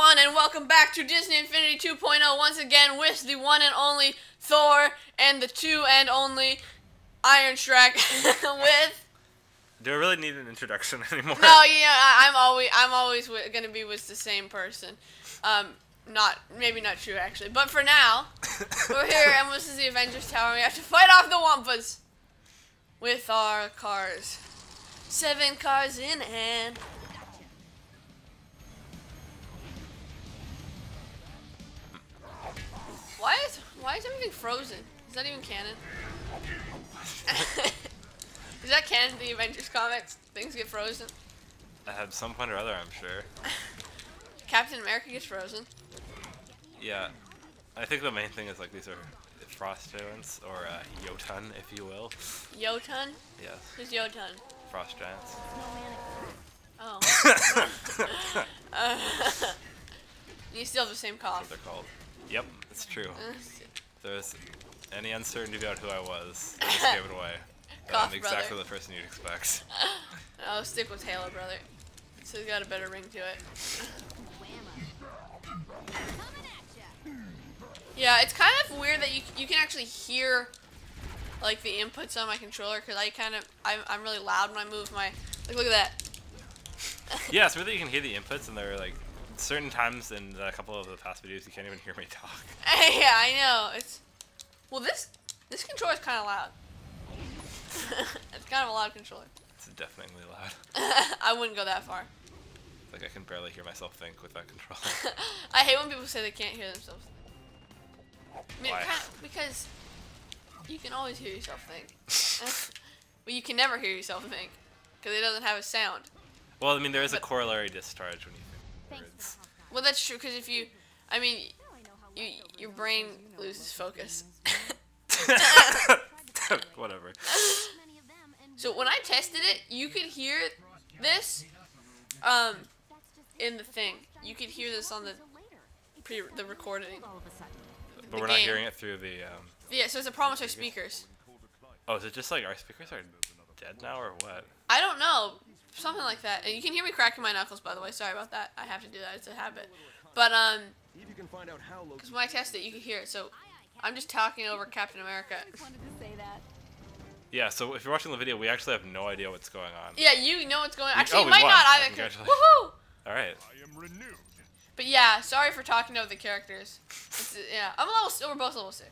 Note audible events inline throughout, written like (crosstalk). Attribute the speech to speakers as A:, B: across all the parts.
A: everyone, and welcome back to Disney Infinity 2.0 once again with the one and only Thor and the two and only Iron Shrek (laughs) with.
B: Do I really need an introduction (laughs) anymore?
A: No, yeah, I, I'm always I'm always gonna be with the same person. Um, not maybe not true actually, but for now, (laughs) we're here and this is the Avengers Tower. and We have to fight off the Wampas with our cars. Seven cars in hand. Why is why is everything frozen? Is that even canon? (laughs) is that canon? The Avengers comics things get frozen.
B: At some point or other, I'm sure.
A: Captain America gets frozen.
B: Yeah. I think the main thing is like these are frost giants, or uh, Jotun, if you will.
A: Jotun?
B: Yes,
A: Who's Jotun?
B: frost giants.
A: Oh. uh, (laughs) (laughs) you still have the same
B: That's what they're called. Yep, it's true. If there's any uncertainty about who I was, I just gave it away. (laughs)
A: Cough
B: I'm exactly
A: brother.
B: the person you'd expect. (laughs)
A: I'll stick with Halo, brother. So it's got a better ring to it. Yeah, it's kind of weird that you you can actually hear like the inputs on my controller because I kind of I'm, I'm really loud when I move my like look at that. (laughs)
B: yeah, it's weird that you can hear the inputs, and there are like certain times in a couple of the past videos you can't even hear me talk. (laughs)
A: yeah, I know. It's well this this controller is kind of loud. (laughs) it's kind of a loud controller.
B: It's definitely loud. (laughs)
A: I wouldn't go that far.
B: Like I can barely hear myself think with that controller.
A: I hate when people say they can't hear themselves. I mean,
B: Why?
A: kinda, because you can always hear yourself think. but you can never hear yourself think because it doesn't have a sound.
B: well, I mean, there is a corollary discharge when you think words.
A: Well, that's true because if you, I mean, you, your brain loses focus. (laughs)
B: Whatever.
A: so when I tested it, you could hear this, um, in the thing. You could hear this on the pre the recording.
B: But
A: The
B: we're not hearing it through the. Um...
A: Yeah, so it's a problem with our speakers.
B: Oh, is it just like our speakers are dead now, or what?
A: I don't know. Something like that. And you can hear me cracking my knuckles, by the way. Sorry about that. I have to do that. It's a habit. But, um,
C: If can find out how low
A: because when I test it, you can hear it. So I'm just talking over Captain America.
D: wanted to say that.
B: Yeah. So if you're watching the video, we actually have no idea what's going on.
A: Yeah, you know what's going on. Actually,
B: oh,
A: you
B: we
A: might
B: won.
A: not either. 'cause-
B: congratulations.
A: Woohoo!
B: All right.
C: I am renewed.
A: But yeah, sorry for talking over the characters. It's, yeah, I'm level. We're both level six.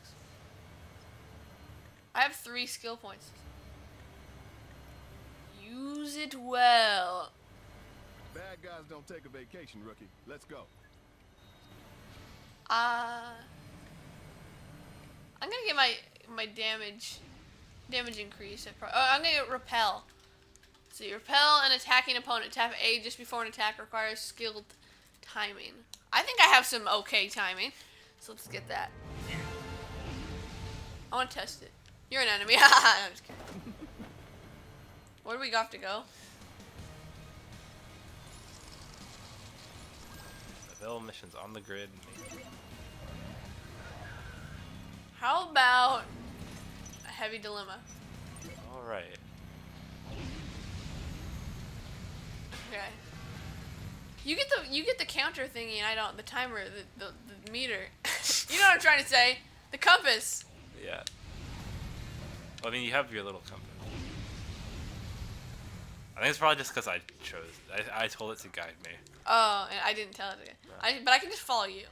A: I have three skill points. Use it well.
C: Bad guys don't take a vacation, rookie. Let's go.
A: Uh, I'm gonna get my my damage damage increase. At pro- oh, I'm gonna get repel. So you repel an attacking opponent. Tap A just before an attack requires skilled timing. I think I have some okay timing. So let's get that. I want to test it. You're an enemy. (laughs) I'm just kidding. Where do we got to go?
B: Available missions on the grid.
A: How about a heavy dilemma?
B: All right.
A: Okay. You get the you get the counter thingy, and I don't. The timer, the the, the meter. (laughs) you know what I'm trying to say? The compass.
B: Yeah. Well, I mean, you have your little compass. I think it's probably just because I chose. I, I told it to guide me.
A: Oh, and I didn't tell it again. I, but I can just follow you.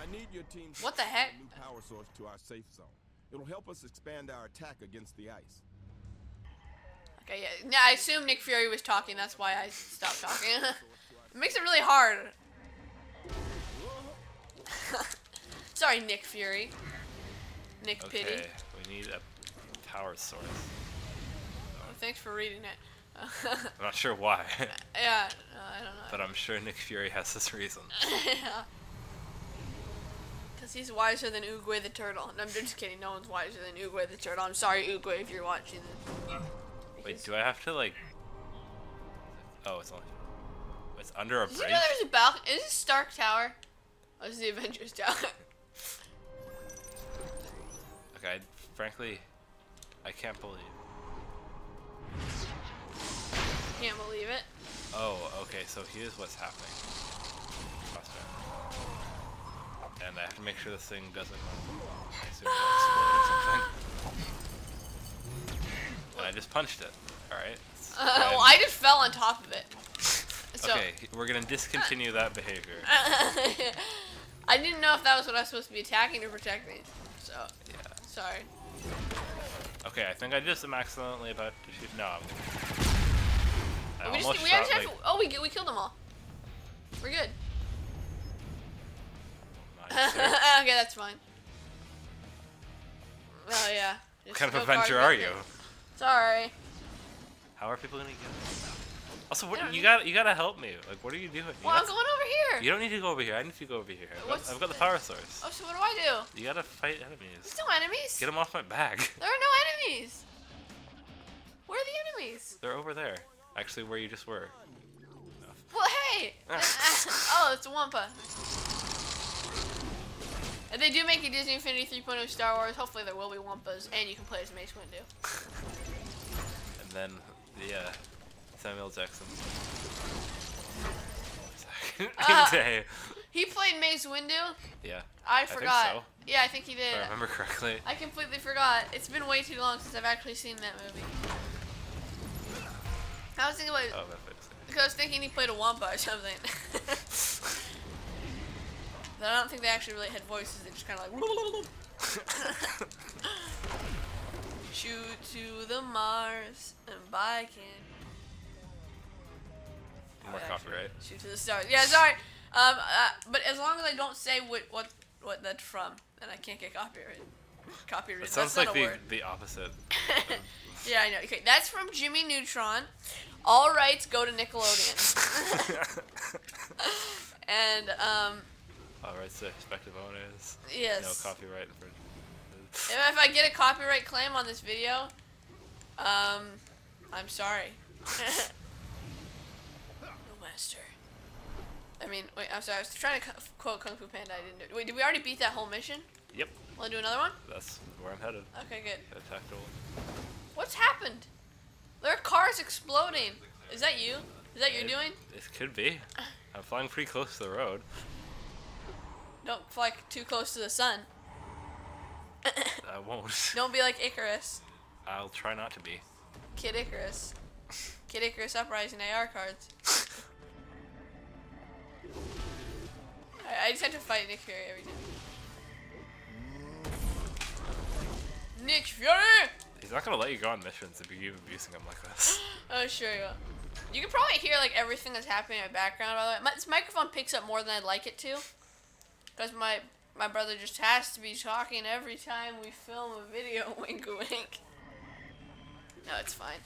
C: I need your team
A: What the heck?
C: a new power source to our safe zone. It'll help us expand our attack against the ice.
A: Okay, yeah. Now, I assume Nick Fury was talking. That's why I stopped talking. (laughs) it makes it really hard. (laughs) Sorry, Nick Fury. Nick
B: Okay.
A: Pity.
B: We need a power source.
A: Oh, thanks for reading it. (laughs)
B: I'm not sure why,
A: yeah, no, (laughs) I don't know.
B: but I'm sure Nick Fury has his reason. (laughs)
A: yeah. Because he's wiser than Oogway the turtle. No, I'm just kidding. No one's wiser than Oogway the turtle. I'm sorry, Oogway, if you're watching this.
B: Wait, do I have to like? Oh, it's only. It's under a
A: Did you know there's a balcony? Is this Stark Tower? Oh, this is the Avengers Tower.
B: Okay, I, frankly, I can't believe.
A: Can't believe it.
B: Oh, okay, so here's what's happening. And I have to make sure this thing doesn't I explode. And I just punched it. Alright.
A: Uh, well, I just fell on top of it. So,
B: Okay, we're gonna discontinue that behavior. (laughs)
A: I didn't know if that was what I was supposed to be attacking or protecting. So,
B: Yeah.
A: sorry.
B: Okay, I think I just am accidentally about to shoot. No, I'm I
A: we just, we
B: shot,
A: actually have
B: like,
A: to, oh, we, we killed them all. We're good.
B: nice (laughs)
A: okay, that's fine. Oh, yeah.
B: What kind of adventure are you?
A: Sorry.
B: How are people gonna get it? Also, what you got? You gotta help me. Like, what are you doing? You,
A: Well, I'm going over here.
B: you don't need to go over here. I need to go over here. I've got, I've got the
A: the-
B: power source.
A: Oh, so what do I do?
B: You gotta fight enemies.
A: There's no enemies.
B: Get them off my back.
A: There are no enemies. Where are the enemies?
B: They're over there. Actually, where you just were.
A: Well, hey. (laughs) oh, it's a Wampa. If they do make a Disney Infinity 3.0 Star Wars, hopefully there will be Wampas, and you can play as Mace Windu.
B: And then the uh, Samuel Jackson. (laughs)
A: Uh,
B: Day.
A: He played Mace Windu.
B: Yeah,
A: I forgot.
B: so.
A: Yeah, I think he did.
B: if I remember correctly.
A: I completely forgot. It's been way too long since I've actually seen that movie. I was thinking about
B: Oh,
A: because I was thinking he played a Wampa or something. (laughs) but I don't think they actually really had voices. They just kind of like. (laughs) Shoot to the Mars and buy can.
B: More copyright.
A: Shoot to the stars. Yeah, sorry. Um, uh, but as long as I don't say what what what that's from, then I can't get copyright. (laughs) Copyright.
B: It
A: That's
B: sounds like the
A: word.
B: the opposite. (laughs)
A: yeah, I know. Okay, that's from Jimmy Neutron. All rights go to Nickelodeon. (laughs) and um,
B: All rights to respective owners.
A: yes.
B: No copyright infringement.
A: If I get a copyright claim on this video, um, I'm sorry. no master. I mean, wait, I'm sorry. I was trying to quote Kung Fu Panda. I didn't do it. Wait, did we already beat that whole mission?
B: Yep,
A: Want to do another one?
B: that's where I'm headed.
A: Okay, good.
B: Attack duel.
A: What's happened? There are cars exploding. Is that you? Is that you
B: It-
A: doing?
B: It could be. I'm flying pretty close to the road.
A: Don't fly too close to the sun.
B: I won't. (laughs)
A: Don't be like Icarus.
B: I'll try not to be.
A: Kid Icarus. Kid Icarus Uprising AR cards. (laughs) I, I just have to fight Nick Fury every time. Nick Fury!
B: He's not gonna let you go on missions if you keep abusing him like this. (gasps)
A: Oh, sure you will. You can probably hear like everything that's happening in the background. By the way, my, this microphone picks up more than I'd like it to, because my my brother just has to be talking every time we film a video. (laughs) Wink, wink. No, it's fine.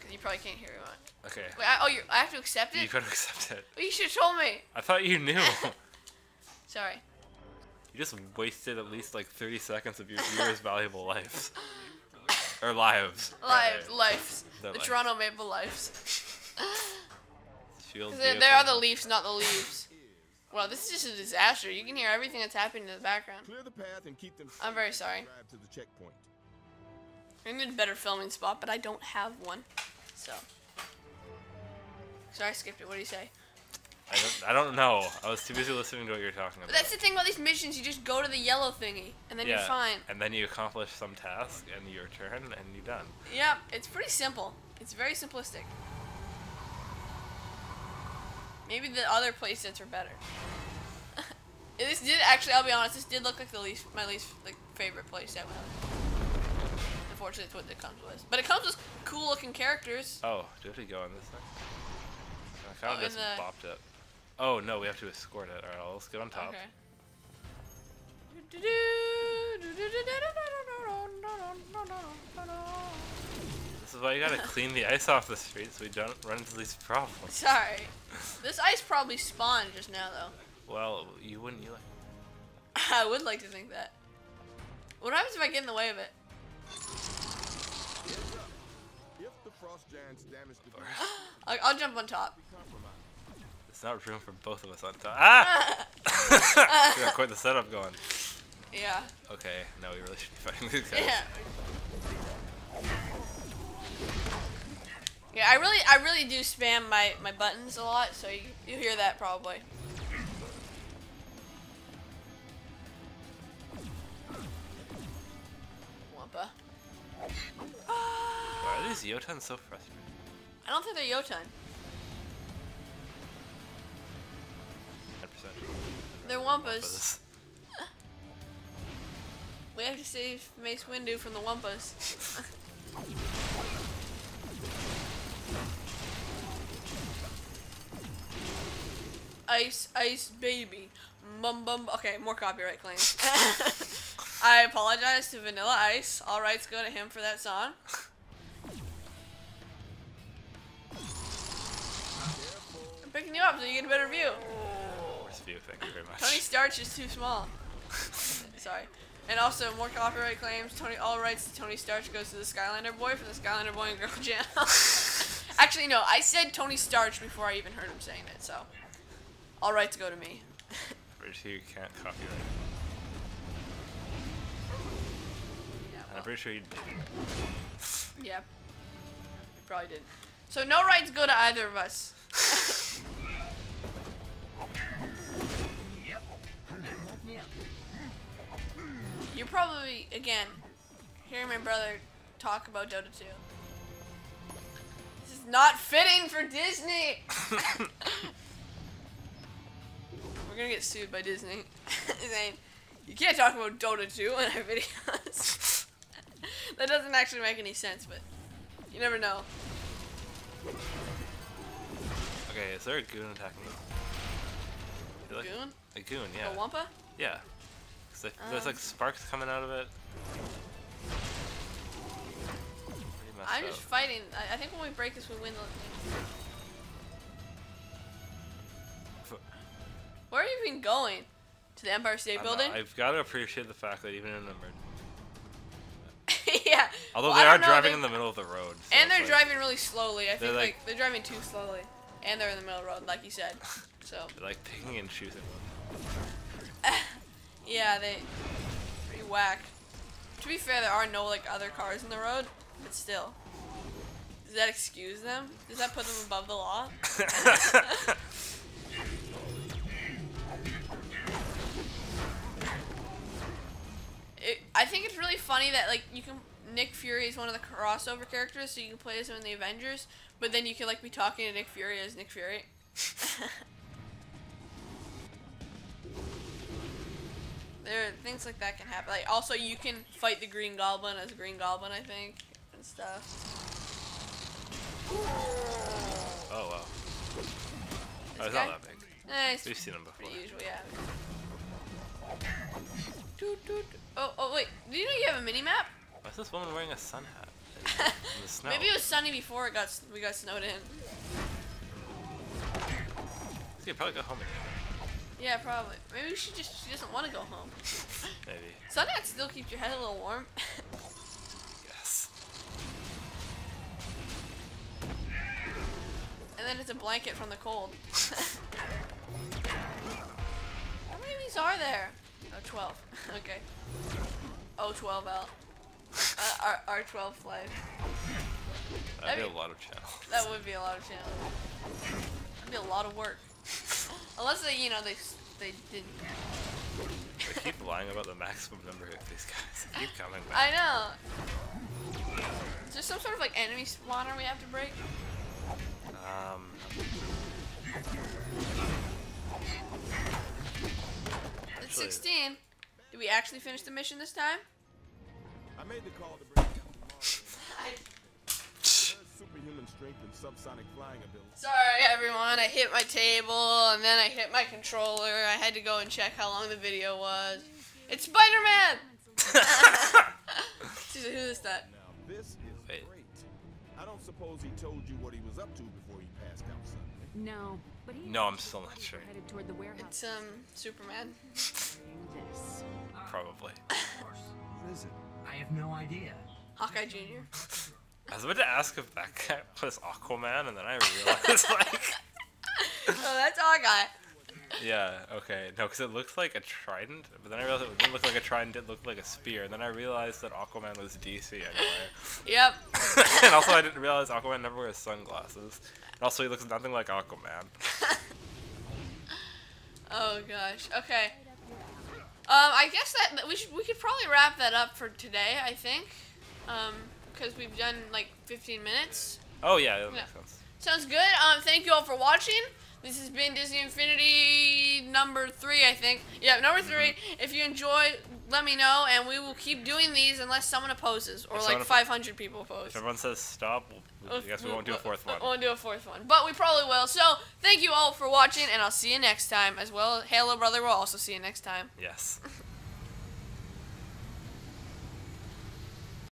A: 'Cause you probably can't hear me much.
B: Okay.
A: Wait, I, oh, you I have to accept it?
B: You gotta accept it.
A: Well, you should have told me.
B: I thought you knew. (laughs) (laughs)
A: Sorry.
B: You just wasted at least like 30 seconds of your viewers' (laughs) valuable lives. Or lives.
A: Lives,
B: rather.
A: lives.
B: Their
A: The
B: lives.
A: Toronto Maple Lives.
B: Shield
A: 'Cause they, they are the
B: vehicle.
A: Leafs, not the Leaves. Well, this is just a disaster. You can hear everything that's happening in the background.
C: Clear the path and keep them.
A: I'm very sorry.
C: To the checkpoint.
A: I need a better filming spot, but I don't have one. So. Sorry, I skipped it. What do you say?
B: I don't, I don't know. I was too busy listening to what you're talking about.
A: But that's the thing about these missions. You just go to the yellow thingy, and then
B: yeah.
A: you're fine.
B: And then you accomplish some task, and you return, and you're done.
A: Yep, it's pretty simple. It's very simplistic. Maybe the other playsets are better. (laughs) this did actually. I'll be honest. This did look like the least my least like favorite playset. Unfortunately, it's what it comes with. But it comes with cool looking characters.
B: Oh, do we have to go on this thing? I kind
A: Oh,
B: of
A: in
B: just
A: the-
B: bopped it. Oh, no, we have to escort it. Alright, well, let's get on top.
A: Okay.
B: This is why you gotta (laughs) clean the ice off the street so we don't run into these problems.
A: Sorry. (laughs) This ice probably spawned just now, though.
B: Well, you wouldn't, you like. (laughs)
A: I would like to think that. What happens if I get in the way of it?
C: If the frost giants damage the (gasps)
A: I'll, I'll jump on top.
B: Not room for both of us on top. Ah! (laughs) we got quite the setup going.
A: Yeah.
B: Okay, no, we really should be fighting these guys.
A: Yeah. Yeah, I really, I really do spam my, my buttons a lot, so you, you hear that probably. Wampa.
B: Why are these Jotun so frustrating?
A: I don't think they're
B: Jotun.
A: They're Wumpas. (laughs) We have to save Mace Windu from the Wumpas. (laughs) ice, ice, baby. Bum bum. Okay, more copyright claims. (laughs) I apologize to Vanilla Ice. All rights go to him for that song. I'm picking you up so you get a better view.
B: Thank you very much.
A: Tony Starch is too small. (laughs) Sorry. And also, more copyright claims. Tony, all rights to Tony Starch goes to the Skylander Boy for the Skylander Boy and Girl (laughs) channel. (laughs) Actually, no, I said Tony Starch before I even heard him saying it, so all rights go to me.
B: Pretty sure you can't copyright.
A: Yeah,
B: And I'm pretty sure you didn't.
A: yeah, you probably did. So no rights go to either of us. You're probably again hearing my brother talk about Dota 2. This is not fitting for Disney. (coughs) We're gonna get sued by Disney (laughs) saying you can't talk about Dota 2 in our (laughs) videos. (laughs) that doesn't actually make any sense, but you never know.
B: Okay, is there a goon attacking me? Like-
A: Goon?
B: A goon, yeah.
A: A Wampa?
B: Yeah. I- there's like
A: Um.
B: sparks coming out of it.
A: I'm
B: up.
A: just fighting. I, I think when we break this, we win the. Where have you been going? To the Empire State
B: I don't
A: Building?
B: I've got to appreciate the fact that even in mer- (laughs)
A: yeah.
B: although
A: Well,
B: they are
A: know,
B: driving
A: they-
B: in the middle of the road, so
A: and they're
B: like-
A: driving really slowly. I think like,
B: like-
A: they're driving too slowly, and they're in the middle of the road, like you said. So (laughs)
B: they're like picking and choosing. (laughs)
A: yeah, they pretty whack. To be fair, there are no like other cars in the road, but still. Does that excuse them? Does that put them above the law? (laughs) it, I think it's really funny that like you can Nick Fury is one of the crossover characters, so you can play as him in the Avengers, but then you can like be talking to Nick Fury as Nick Fury. (laughs) there are things like that can happen. Like also you can fight the Green Goblin as a Green Goblin, I think, and stuff.
B: oh wow. Oh,
A: This
B: it's
A: guy?
B: not that big.
A: Eh,
B: We've seen them before.
A: usual, yeah. Doot, doot. Oh, oh wait. Do you know you have a mini map?
B: Why is this woman wearing a sun hat in, in the snow?
A: Maybe it was sunny before it got we got snowed in.
B: You could probably go home again.
A: Yeah, probably. Maybe she just she doesn't want to go home. (laughs)
B: Maybe.
A: Hat still keeps your head a little warm.
B: Yes.
A: and then it's a blanket from the cold. (laughs) How many of these are there? Oh, 12. (laughs) okay. Oh, 12 out. Uh, R, R12 flag.
B: That'd
A: That'd
B: be
A: be-
B: a lot of channels.
A: That would be a lot of channels. That'd be a lot of work. Unless they, you know, they they didn't.
B: They keep (laughs) lying about the maximum number of these guys. They keep coming back.
A: I know. Is there some sort of like enemy spawner we have to break?
B: Um,
A: It's 16. Did we actually finish the mission this time?
C: I made the call to bring down Mars. There's superhuman strength and subsonic flying ability.
A: Sorry, everyone. I hit my table and then I hit my controller. I had to go and check how long the video was. It's Spider-Man. (laughs) She's like, who is that?
C: Now this is
B: Wait.
C: great. I don't suppose he told you what he was up to before he passed out suddenly.
D: No, but he
B: No, I'm still not sure.
D: headed toward the warehouse.
A: It's um Superman.
D: this.
B: Probably.
E: What is it? I have no idea.
A: Hawkeye Jr. (laughs)
B: I was about to ask if that guy was Aquaman, and then I realized, (laughs) like,
A: oh, that's Hawkeye.
B: yeah, okay, no, because it looks like a trident, but then I realized it didn't look like a trident, it looked like a spear, and then I realized that Aquaman was DC anyway.
A: Yep. (laughs)
B: and also, I didn't realize Aquaman never wears sunglasses. And also, he looks nothing like Aquaman. (laughs)
A: Oh gosh. Okay. Um, I guess that that we should we could probably wrap that up for today. I think, um, because we've done like 15 minutes.
B: Oh yeah, that
A: Yeah.
B: sense.
A: Sounds good. Um, thank you all for watching. This has been Disney Infinity number three, I think. Yeah, number 3 If you enjoy, let me know, and we will keep doing these unless someone opposes or
B: If
A: like 500 people oppose.
B: If everyone says stop, we'll, I guess we won't do a fourth one.
A: We won't do a fourth one, but we probably will. So thank you all for watching, and I'll see you next time. As well, Halo Brother will also see you next time.
B: Yes. (laughs)